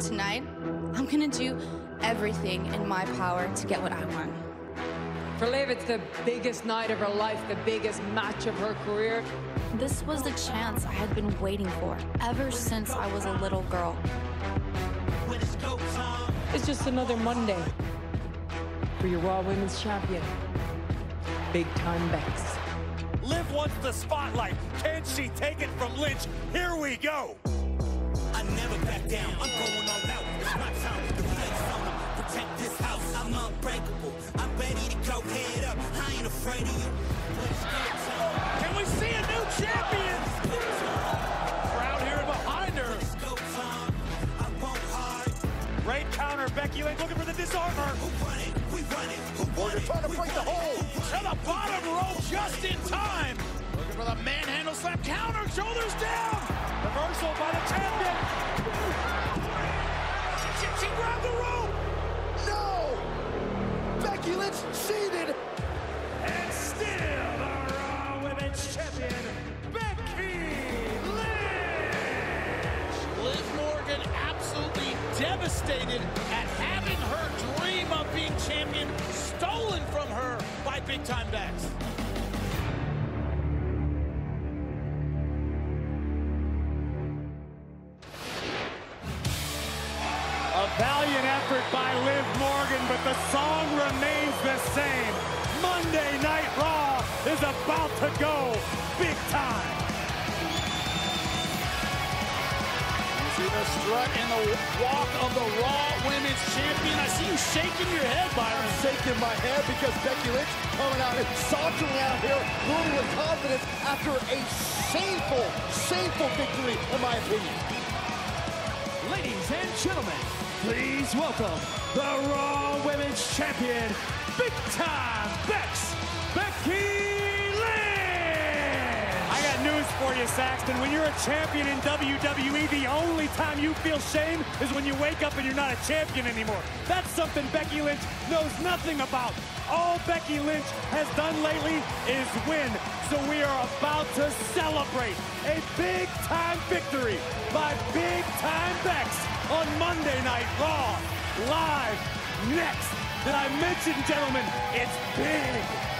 tonight, I'm gonna do everything in my power to get what I want. For Liv, it's the biggest night of her life, the biggest match of her career. This was the chance I had been waiting for ever since I was a little girl. It's just another Monday for your Raw Women's Champion, Big Time Bex. Liv wants the spotlight. Can she take it from Lynch? Here we go. I never back down. I'm going all out. It's my time. The flames on them. Protect this house. I'm unbreakable. I'm ready to go head up. I ain't afraid of you. Let's go. Can we see a new champion? Crowd here behind her. Let's go time. I won't hide. Great counter. Becky Lynch looking for the disarmer. Who run it? We run it. Who run it? trying to break the run it. hold. To the bottom rope just in time. Looking for the manhandle slam. Counter. Shoulders down. Devastated at having her dream of being champion stolen from her by Big Time Bex. A valiant effort by Liv Morgan, but the song remains the same. Monday Night Raw is about to go big time. See the strut and the walk of the Raw Women's Champion. I see you shaking your head, Byron. I'm shaking my head because Becky Lynch coming out and sauntering out here, moving with confidence after a shameful, shameful victory, in my opinion. Ladies and gentlemen, please welcome the Raw Women's Champion, Big Time Bex, Becky for you, Saxton. When you're a champion in WWE, the only time you feel shame is when you wake up and you're not a champion anymore. That's something Becky Lynch knows nothing about. All Becky Lynch has done lately is win. So we are about to celebrate a big time victory by Big Time Bex on Monday Night Raw. Live next. Did I mention, gentlemen, it's big.